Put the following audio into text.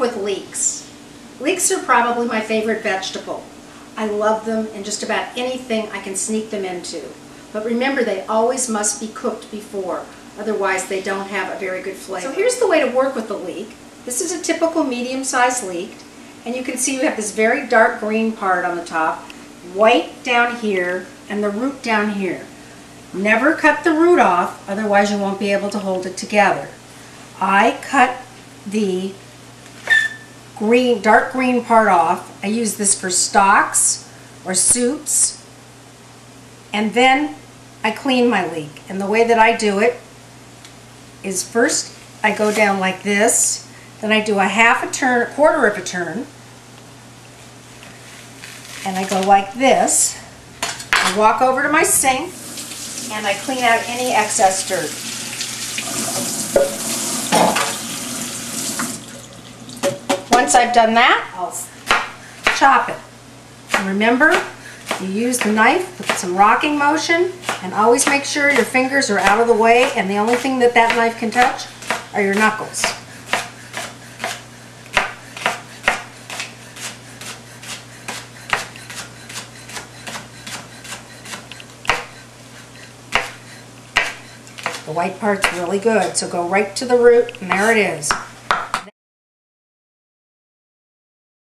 with leeks. Leeks are probably my favorite vegetable. I love them in just about anything I can sneak them into. But remember, they always must be cooked before, otherwise they don't have a very good flavor. So here's the way to work with the leek. This is a typical medium-sized leek, and you can see you have this very dark green part on the top, white down here, and the root down here. Never cut the root off, otherwise you won't be able to hold it together. I cut the green, dark green part off. I use this for stocks or soups. And then I clean my leek. And the way that I do it is first I go down like this, then I do a half a turn, a quarter of a turn, and I go like this. I walk over to my sink and I clean out any excess dirt. Once I've done that, I'll chop it. And remember, you use the knife with some rocking motion and always make sure your fingers are out of the way and the only thing that that knife can touch are your knuckles. The white part's really good, so go right to the root, and there it is.